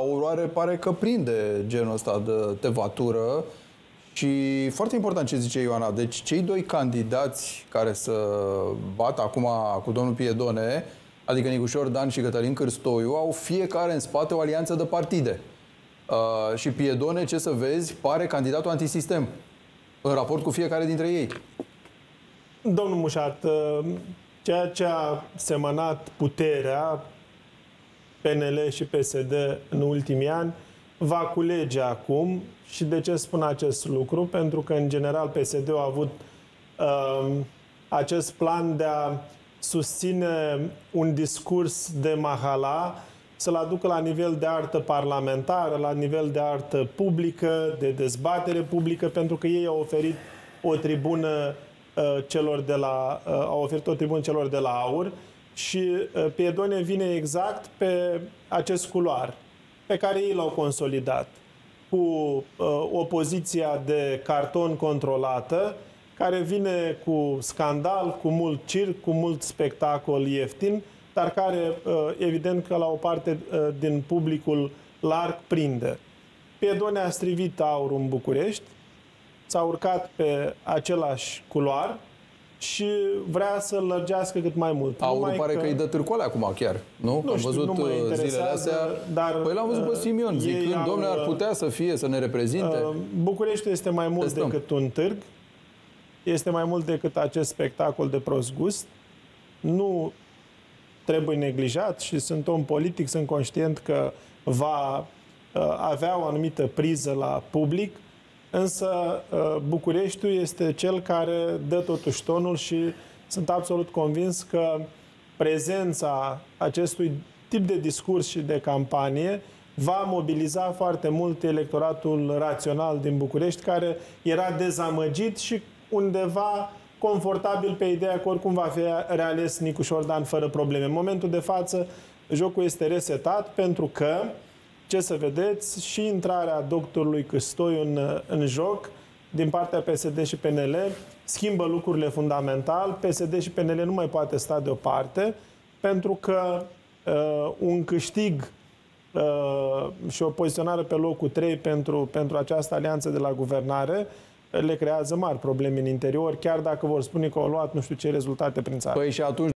Oroare pare că prinde genul ăsta de tevatură și foarte important ce zice Ioana. Deci cei doi candidați care să bată acum cu domnul Piedone, adică Nicușor Dan și Cătălin Cârstoiu, au fiecare în spate o alianță de partide. Uh, și Piedone, ce să vezi, pare candidatul antisistem în raport cu fiecare dintre ei. Domnul Mușat, uh, ceea ce a semănat puterea PNL și PSD în ultimii ani va culege acum și de ce spun acest lucru? Pentru că, în general, PSD a avut uh, acest plan de a susține un discurs de mahala, să-l aducă la nivel de artă parlamentară, la nivel de artă publică, de dezbatere publică, pentru că ei au oferit o tribună uh, celor de la, uh, au oferit o tribună celor de la AUR și uh, Piedone vine exact pe acest culoar pe care ei l-au consolidat cu uh, opoziția de carton controlată, care vine cu scandal, cu mult circ, cu mult spectacol ieftin, dar care, uh, evident că la o parte uh, din publicul larg prinde. Piedone a strivit aurul în București, s-a urcat pe același culoar, și vrea să lărgească cât mai mult. Aurul Numai pare că... că îi dă târcoale acum chiar, nu? nu Am știu, văzut nu mă uh, zilele astea. Dar, păi l-am văzut pe uh, Simion zicând, au, domnule, ar uh, putea să fie, să ne reprezinte. București este mai mult Testăm. decât un târg. Este mai mult decât acest spectacol de prost gust. Nu trebuie neglijat și sunt om politic, sunt conștient că va avea o anumită priză la public, Însă uh, Bucureștiul este cel care dă totuși tonul și sunt absolut convins că prezența acestui tip de discurs și de campanie va mobiliza foarte mult electoratul rațional din București, care era dezamăgit și undeva confortabil pe ideea că oricum va fi reales Nicuș Șordan fără probleme. În momentul de față, jocul este resetat pentru că ce să vedeți, și intrarea doctorului Câstoi în, în joc din partea PSD și PNL schimbă lucrurile fundamental. PSD și PNL nu mai poate sta deoparte pentru că uh, un câștig uh, și o poziționare pe locul 3 pentru, pentru această alianță de la guvernare le creează mari probleme în interior, chiar dacă vor spune că au luat nu știu ce rezultate prin țară. Păi și atunci